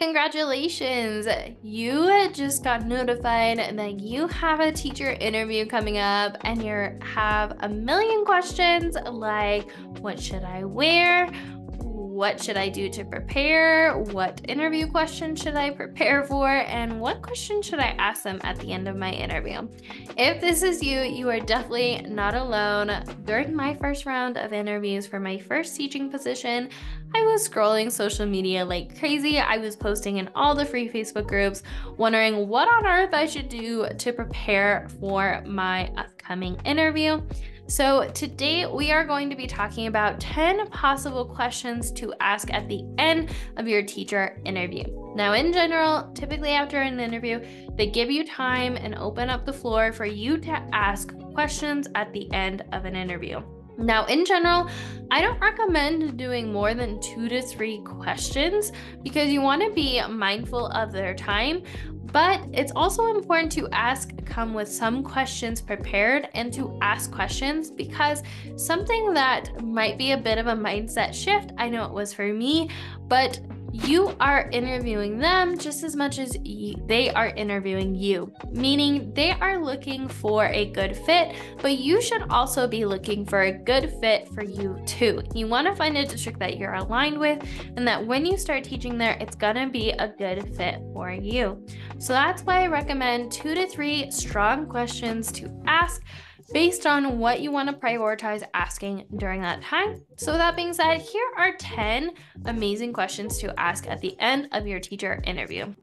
Congratulations! You just got notified that you have a teacher interview coming up and you have a million questions like what should I wear? What should I do to prepare? What interview question should I prepare for? And what question should I ask them at the end of my interview? If this is you, you are definitely not alone. During my first round of interviews for my first teaching position, I was scrolling social media like crazy. I was posting in all the free Facebook groups, wondering what on earth I should do to prepare for my upcoming interview. So, today we are going to be talking about 10 possible questions to ask at the end of your teacher interview. Now, in general, typically after an interview, they give you time and open up the floor for you to ask questions at the end of an interview. Now, in general, I don't recommend doing more than two to three questions because you want to be mindful of their time. But it's also important to ask, come with some questions prepared and to ask questions because something that might be a bit of a mindset shift, I know it was for me, but you are interviewing them just as much as you, they are interviewing you, meaning they are looking for a good fit, but you should also be looking for a good fit for you too. You want to find a district that you're aligned with, and that when you start teaching there, it's going to be a good fit for you. So that's why I recommend two to three strong questions to ask based on what you want to prioritize asking during that time. So, that being said, here are 10 amazing questions to ask at the end of your teacher interview.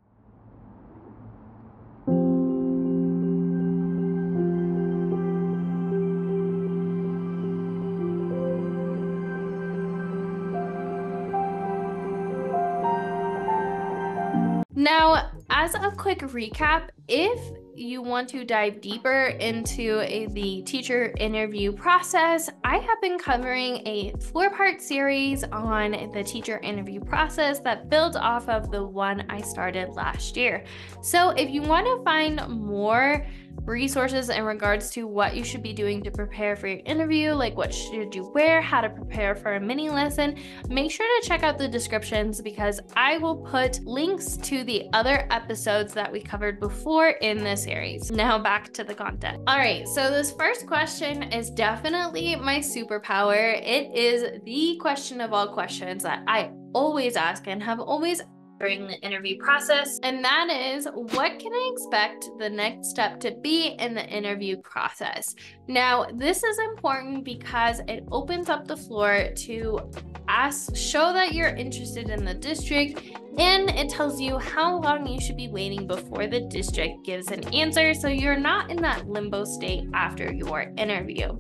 Now, as a quick recap, if you want to dive deeper into a, the teacher interview process, I have been covering a four part series on the teacher interview process that builds off of the one I started last year. So, if you want to find more resources in regards to what you should be doing to prepare for your interview, like what should you wear, how to prepare for a mini lesson, make sure to check out the descriptions because I will put links to the other episodes that we covered before in this series. Now back to the content. All right, so this first question is definitely my superpower. It is the question of all questions that I always ask and have always during the interview process, and that is what can I expect the next step to be in the interview process? Now, this is important because it opens up the floor to ask, show that you're interested in the district, and it tells you how long you should be waiting before the district gives an answer so you're not in that limbo state after your interview.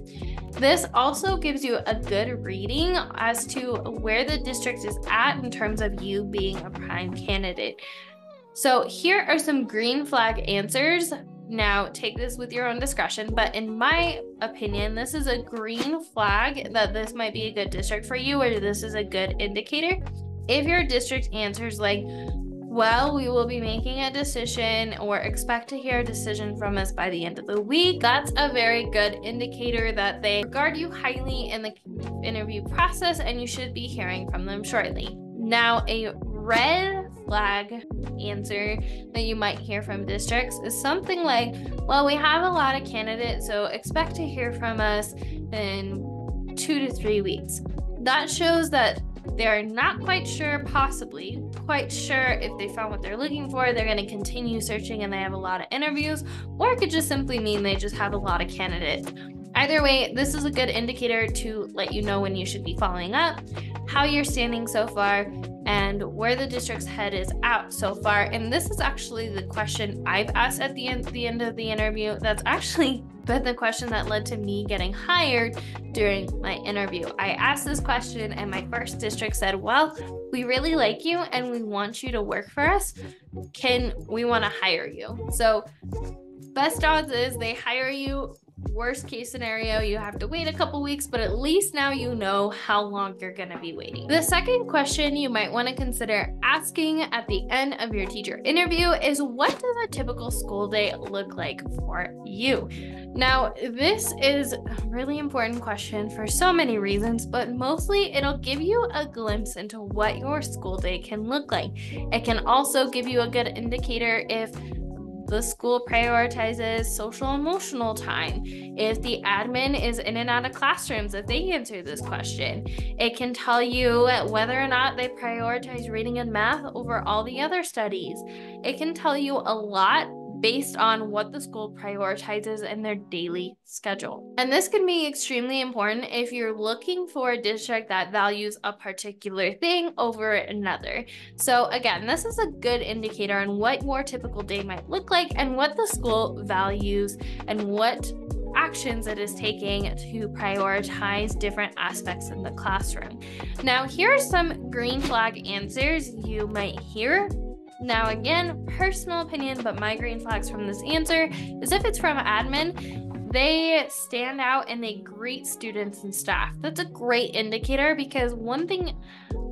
This also gives you a good reading as to where the district is at in terms of you being a prime candidate. So, here are some green flag answers. Now, take this with your own discretion, but in my opinion, this is a green flag that this might be a good district for you, or this is a good indicator. If your district answers like, well, we will be making a decision or expect to hear a decision from us by the end of the week. That's a very good indicator that they regard you highly in the interview process and you should be hearing from them shortly. Now, a red flag answer that you might hear from districts is something like, well, we have a lot of candidates, so expect to hear from us in two to three weeks. That shows that they're not quite sure, possibly quite sure if they found what they're looking for. They're going to continue searching and they have a lot of interviews, or it could just simply mean they just have a lot of candidates. Either way, this is a good indicator to let you know when you should be following up, how you're standing so far, and where the district's head is out so far. And this is actually the question I've asked at the end, the end of the interview. That's actually been the question that led to me getting hired during my interview. I asked this question, and my first district said, Well, we really like you and we want you to work for us. Can we want to hire you? So, best odds is they hire you Worst case scenario, you have to wait a couple weeks, but at least now you know how long you're going to be waiting. The second question you might want to consider asking at the end of your teacher interview is what does a typical school day look like for you? Now, this is a really important question for so many reasons, but mostly it'll give you a glimpse into what your school day can look like. It can also give you a good indicator if the school prioritizes social emotional time. If the admin is in and out of classrooms, if they answer this question, it can tell you whether or not they prioritize reading and math over all the other studies. It can tell you a lot based on what the school prioritizes in their daily schedule. And this can be extremely important if you're looking for a district that values a particular thing over another. So, again, this is a good indicator on what your typical day might look like and what the school values and what actions it is taking to prioritize different aspects in the classroom. Now, here are some green flag answers you might hear now, again, personal opinion, but my green flags from this answer is if it's from admin, they stand out and they greet students and staff. That's a great indicator because one thing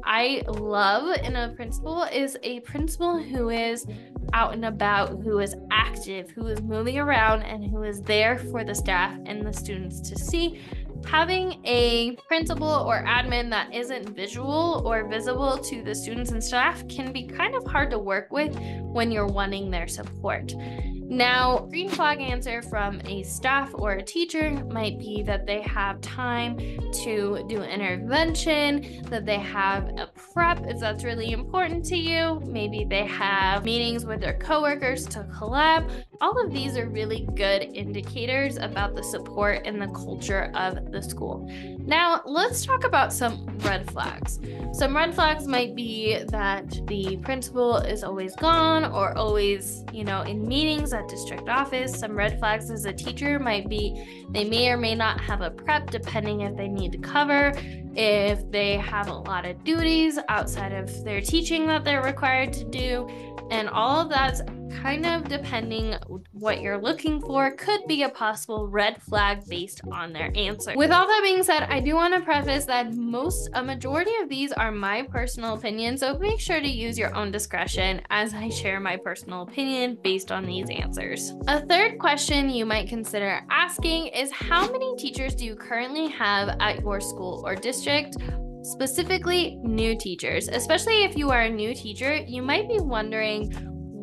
I love in a principal is a principal who is out and about, who is active, who is moving around, and who is there for the staff and the students to see having a principal or admin that isn't visual or visible to the students and staff can be kind of hard to work with when you're wanting their support. Now, green flag answer from a staff or a teacher might be that they have time to do intervention, that they have a prep if that's really important to you. Maybe they have meetings with their coworkers to collab. All of these are really good indicators about the support and the culture of the school. Now, let's talk about some red flags. Some red flags might be that the principal is always gone or always, you know, in meetings at district office. Some red flags as a teacher might be they may or may not have a prep depending if they need to cover, if they have a lot of duties outside of their teaching that they're required to do, and all of that's kind of depending what you're looking for could be a possible red flag based on their answer. With all that being said, I do want to preface that most a majority of these are my personal opinion, so make sure to use your own discretion as I share my personal opinion based on these answers. A third question you might consider asking is how many teachers do you currently have at your school or district? Specifically, new teachers. Especially if you are a new teacher, you might be wondering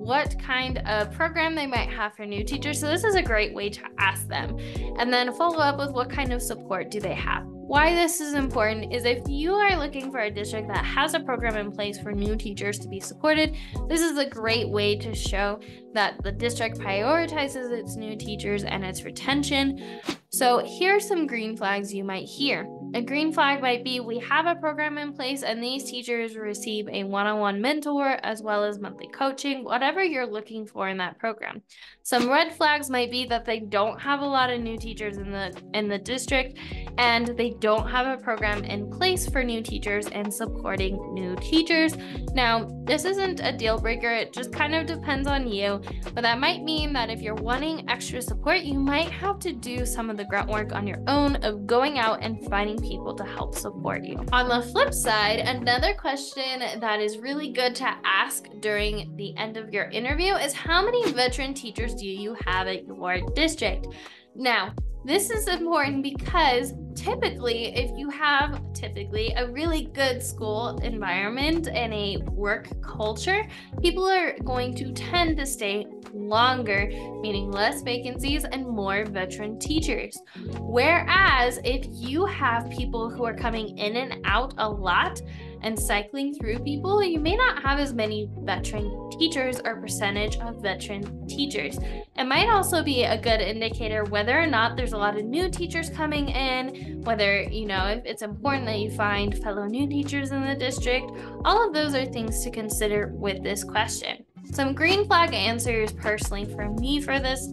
what kind of program they might have for new teachers. So, this is a great way to ask them. And then follow up with what kind of support do they have. Why this is important is if you are looking for a district that has a program in place for new teachers to be supported, this is a great way to show that the district prioritizes its new teachers and its retention. So, here are some green flags you might hear. A green flag might be we have a program in place and these teachers receive a one on one mentor as well as monthly coaching, whatever you're looking for in that program. Some red flags might be that they don't have a lot of new teachers in the in the district and they don't have a program in place for new teachers and supporting new teachers. Now, this isn't a deal breaker, it just kind of depends on you, but that might mean that if you're wanting extra support, you might have to do some of the groundwork on your own of going out and finding people to help support you. On the flip side, another question that is really good to ask during the end of your interview is how many veteran teachers do you have at your district? Now, this is important because typically, if you have typically a really good school environment and a work culture, people are going to tend to stay longer, meaning less vacancies and more veteran teachers. Whereas if you have people who are coming in and out a lot, and cycling through people, you may not have as many veteran teachers or percentage of veteran teachers. It might also be a good indicator whether or not there's a lot of new teachers coming in, whether, you know, if it's important that you find fellow new teachers in the district. All of those are things to consider with this question. Some green flag answers personally for me for this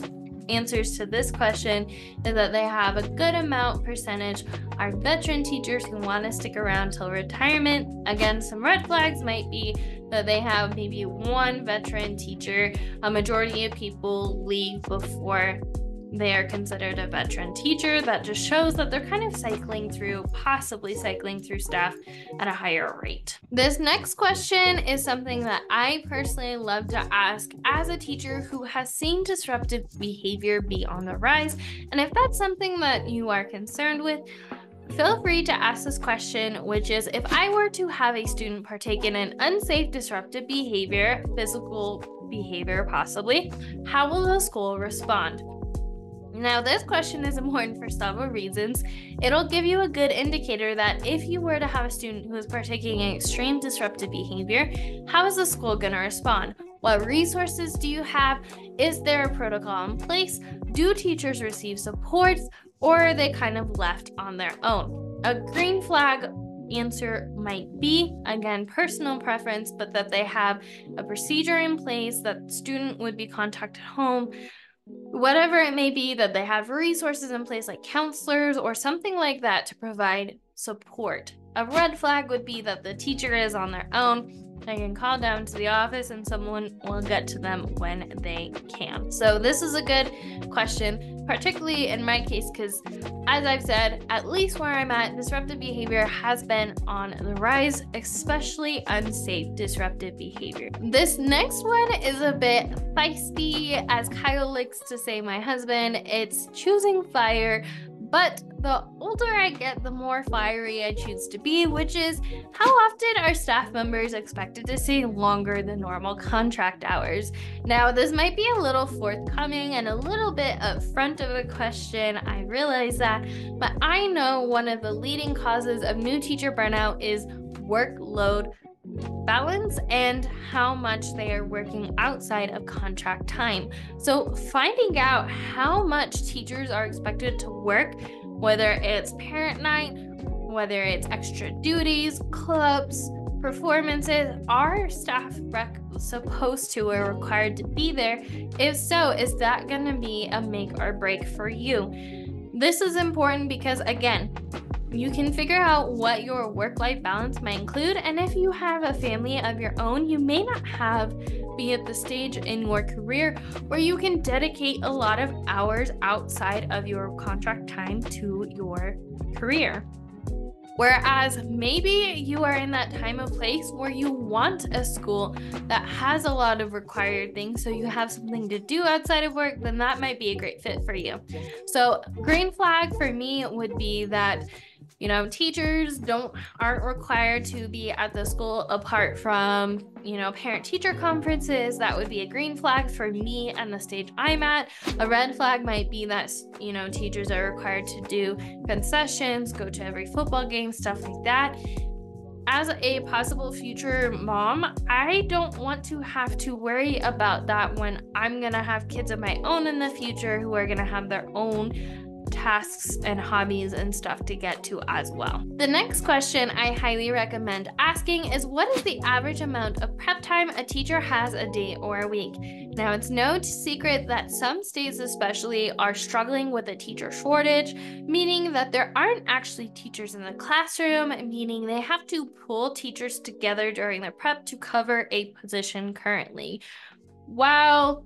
answers to this question is that they have a good amount percentage are veteran teachers who want to stick around till retirement. Again, some red flags might be that they have maybe one veteran teacher. A majority of people leave before they are considered a veteran teacher. That just shows that they're kind of cycling through, possibly cycling through staff at a higher rate. This next question is something that I personally love to ask as a teacher who has seen disruptive behavior be on the rise. And if that's something that you are concerned with, Feel free to ask this question, which is if I were to have a student partake in an unsafe, disruptive behavior, physical behavior possibly, how will the school respond? Now, this question is important for several reasons. It'll give you a good indicator that if you were to have a student who is partaking in extreme disruptive behavior, how is the school going to respond? What resources do you have? Is there a protocol in place? Do teachers receive supports? or are they kind of left on their own? A green flag answer might be again personal preference but that they have a procedure in place that student would be contacted home whatever it may be that they have resources in place like counselors or something like that to provide support. A red flag would be that the teacher is on their own. They can call down to the office and someone will get to them when they can. So, this is a good question, particularly in my case, because as I've said, at least where I'm at, disruptive behavior has been on the rise, especially unsafe disruptive behavior. This next one is a bit feisty, as Kyle likes to say, my husband. It's choosing fire but the older I get, the more fiery I choose to be, which is how often are staff members expected to stay longer than normal contract hours? Now, this might be a little forthcoming and a little bit upfront of a question, I realize that, but I know one of the leading causes of new teacher burnout is workload balance and how much they are working outside of contract time. So, finding out how much teachers are expected to work, whether it's parent night, whether it's extra duties, clubs, performances, are staff rec- supposed to or required to be there? If so, is that going to be a make or break for you? This is important because, again, you can figure out what your work life balance might include, and if you have a family of your own, you may not have be at the stage in your career where you can dedicate a lot of hours outside of your contract time to your career. Whereas maybe you are in that time of place where you want a school that has a lot of required things, so you have something to do outside of work, then that might be a great fit for you. So, green flag for me would be that you know teachers don't aren't required to be at the school apart from you know parent teacher conferences. That would be a green flag for me and the stage i'm at. A red flag might be that you know teachers are required to do concessions go to every football game stuff like that. As a possible future mom, I don't want to have to worry about that when I'm gonna have kids of my own in the future who are gonna have their own tasks and hobbies and stuff to get to as well. The next question I highly recommend asking is what is the average amount of prep time a teacher has a day or a week? Now, it's no secret that some states, especially, are struggling with a teacher shortage, meaning that there aren't actually teachers in the classroom, meaning they have to pull teachers together during their prep to cover a position currently. While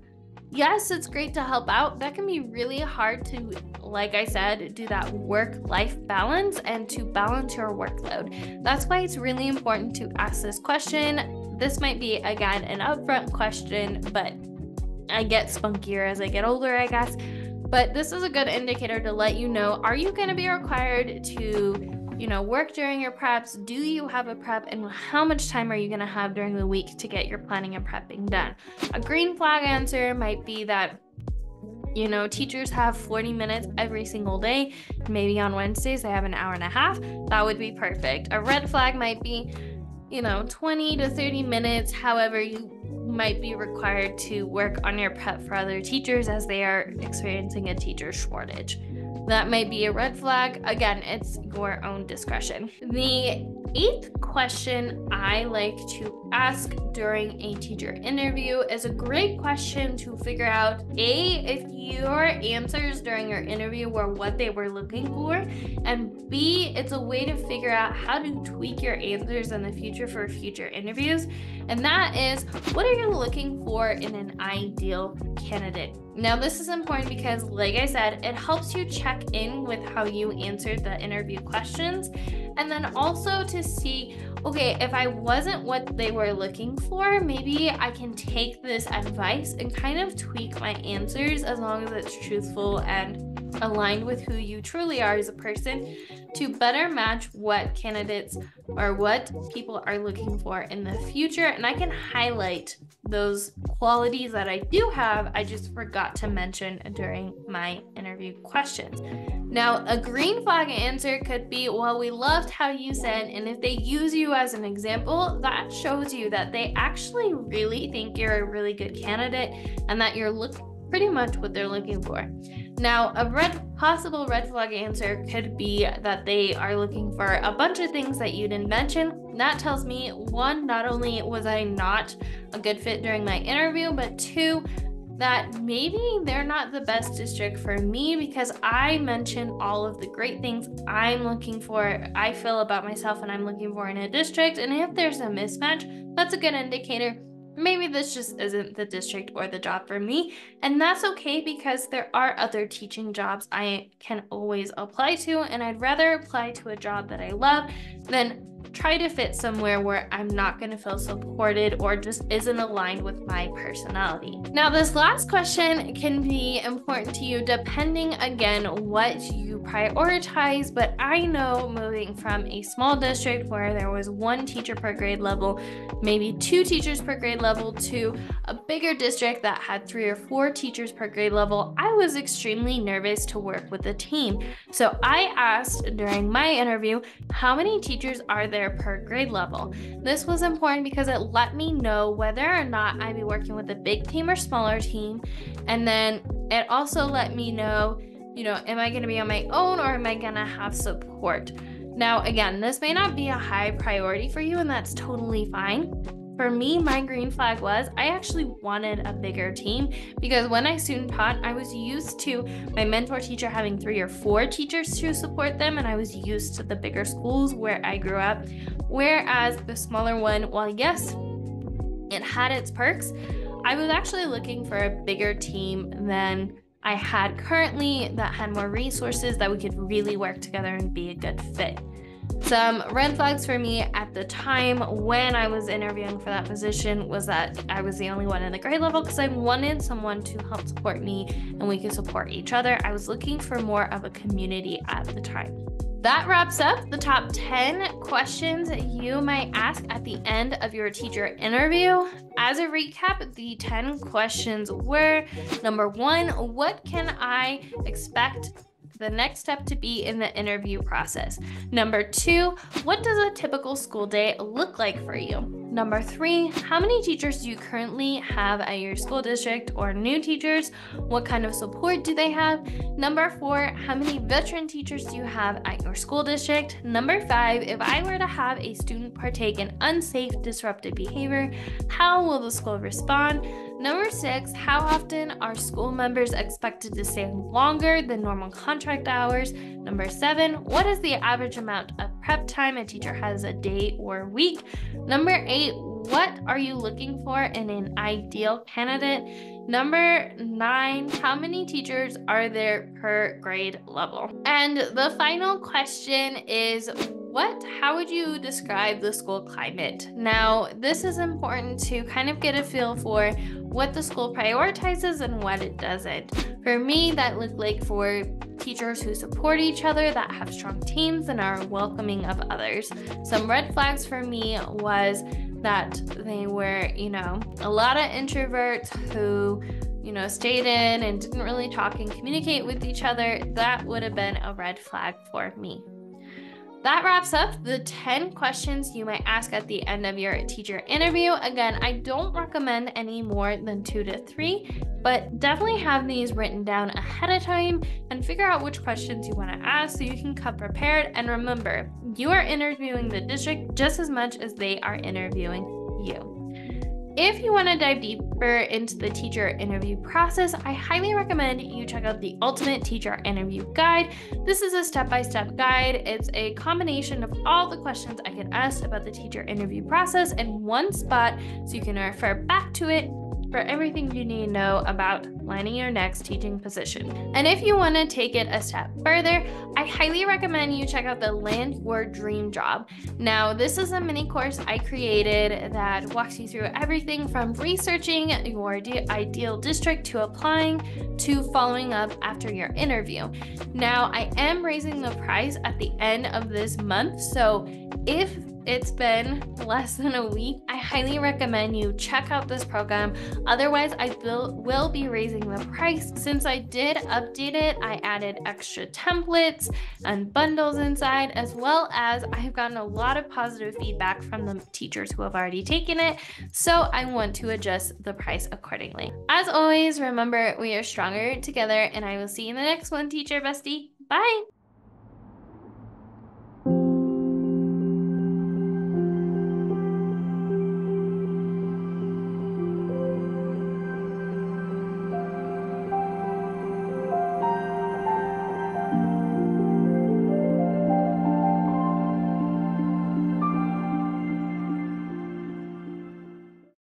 yes, it's great to help out. That can be really hard to, like I said, do that work life balance and to balance your workload. That's why it's really important to ask this question. This might be, again, an upfront question, but I get spunkier as I get older, I guess. But this is a good indicator to let you know are you going to be required to you know, work during your preps? Do you have a prep? And how much time are you going to have during the week to get your planning and prepping done? A green flag answer might be that you know, teachers have 40 minutes every single day. Maybe on Wednesdays they have an hour and a half. That would be perfect. A red flag might be, you know, 20 to 30 minutes. However, you might be required to work on your prep for other teachers as they are experiencing a teacher shortage that might be a red flag. Again, it's your own discretion. The eighth question I like to ask during a teacher interview is a great question to figure out A, if your answers during your interview were what they were looking for, and B, it's a way to figure out how to tweak your answers in the future for future interviews. And that is what are you looking for in an ideal candidate? Now, this is important because, like I said, it helps you check in with how you answered the interview questions. And then also to see, okay, if I wasn't what they were looking for, maybe I can take this advice and kind of tweak my answers as long as it's truthful and aligned with who you truly are as a person to better match what candidates or what people are looking for in the future. And I can highlight those qualities that I do have, I just forgot to mention during my interview questions. Now, a green flag answer could be, Well, we loved how you said, and if they use you as an example, that shows you that they actually really think you're a really good candidate and that you're look pretty much what they're looking for. Now, a red possible red flag answer could be that they are looking for a bunch of things that you didn't mention. That tells me one, not only was I not a good fit during my interview, but two, that maybe they're not the best district for me because I mention all of the great things I'm looking for, I feel about myself, and I'm looking for in a district. And if there's a mismatch, that's a good indicator maybe this just isn't the district or the job for me. And that's okay because there are other teaching jobs I can always apply to. And I'd rather apply to a job that I love than try to fit somewhere where I'm not going to feel supported or just isn't aligned with my personality. Now, this last question can be important to you depending again what you prioritize, but I know moving from a small district where there was one teacher per grade level, maybe two teachers per grade level, to a bigger district that had three or four teachers per grade level, I was extremely nervous to work with a team. So I asked during my interview, how many teachers are there per grade level? This was important because it let me know whether or not I'd be working with a big team or smaller team. And then it also let me know, you know, am I going to be on my own or am I going to have support? Now, again, this may not be a high priority for you, and that's totally fine. For me, my green flag was I actually wanted a bigger team because when I student taught, I was used to my mentor teacher having three or four teachers to support them, and I was used to the bigger schools where I grew up. Whereas the smaller one, while yes, it had its perks, I was actually looking for a bigger team than I had currently that had more resources that we could really work together and be a good fit. Some red flags for me at the time when I was interviewing for that position was that I was the only one in the grade level because I wanted someone to help support me and we could support each other. I was looking for more of a community at the time. That wraps up the top 10 questions you might ask at the end of your teacher interview. As a recap, the 10 questions were number one, what can I expect the next step to be in the interview process. Number two, what does a typical school day look like for you? Number three, how many teachers do you currently have at your school district or new teachers? What kind of support do they have? Number four, how many veteran teachers do you have at your school district? Number five, if I were to have a student partake in unsafe, disruptive behavior, how will the school respond? Number six, how often are school members expected to stay longer than normal contract hours? Number seven, what is the average amount of prep time a teacher has a day or week? Number eight, what are you looking for in an ideal candidate? Number nine, how many teachers are there per grade level? And the final question is what how would you describe the school climate? Now this is important to kind of get a feel for what the school prioritizes and what it doesn't. For me that looked like for teachers who support each other that have strong teams and are welcoming of others. Some red flags for me was that they were you know a lot of introverts who you know, stayed in and didn't really talk and communicate with each other, that would have been a red flag for me. That wraps up the 10 questions you might ask at the end of your teacher interview. Again, I don't recommend any more than two to three, but definitely have these written down ahead of time and figure out which questions you want to ask so you can come prepared. And remember, you are interviewing the district just as much as they are interviewing you. If you want to dive deeper into the teacher interview process, I highly recommend you check out the Ultimate Teacher Interview Guide. This is a step by step guide. It's a combination of all the questions I get asked about the teacher interview process in one spot so you can refer back to it for everything you need to know about landing your next teaching position. And if you want to take it a step further, I highly recommend you check out the Land Your Dream Job. Now, this is a mini course I created that walks you through everything from researching your ideal district to applying to following up after your interview. Now, I am raising the price at the end of this month, so if it's been less than a week, I highly recommend you check out this program. Otherwise, I will, be raising the price. Since I did update it, I added extra templates and bundles inside, as well as I have gotten a lot of positive feedback from the teachers who have already taken it. So I want to adjust the price accordingly. As always, remember we are stronger together, and I will see you in the next one, teacher bestie. Bye.